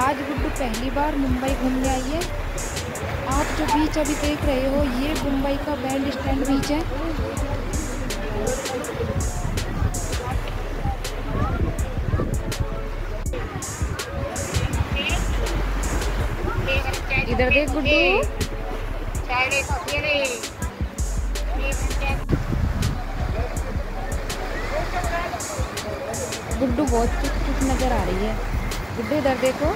आज गुड्डू पहली बार मुंबई घूमने आई है। आप जो बीच अभी देख रहे हो, ये मुंबई का बैंड स्टैंड बीच है। इधर देख गुड्डू। गुड्डू बहुत चुप चुप नज़र आ रही है। गुड्डू इधर देखो।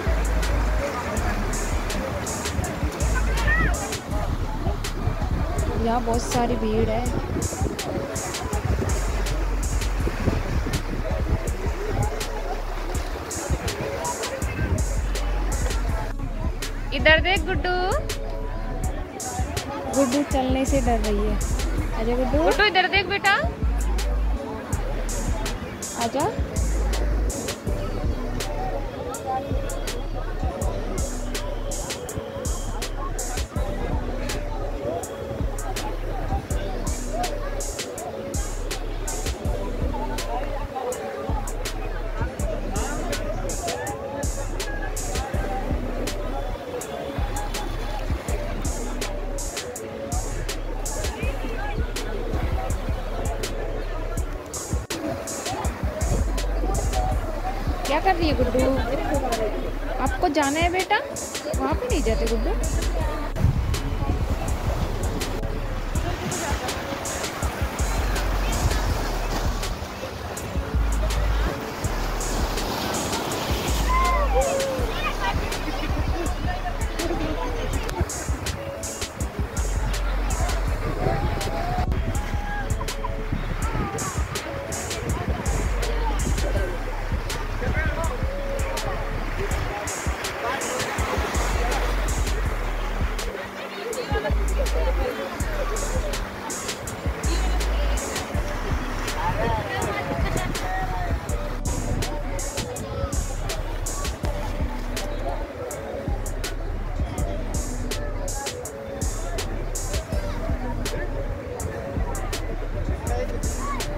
यहाँ बहुत सारी भीड़ है। इधर देख गुड्डू। गुड्डू चलने से डर रही है। आजा गुड्डू। गुड्डू इधर देख बेटा। आजा। क्या कर रही है गुड्डू? आपको जाना है बेटा? वहाँ पे नहीं जाते गुड्डू?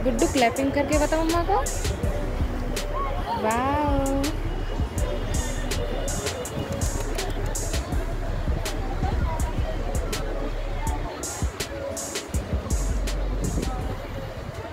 गुड्डू क्लैपिंग करके बताओ मम्मा को। वाह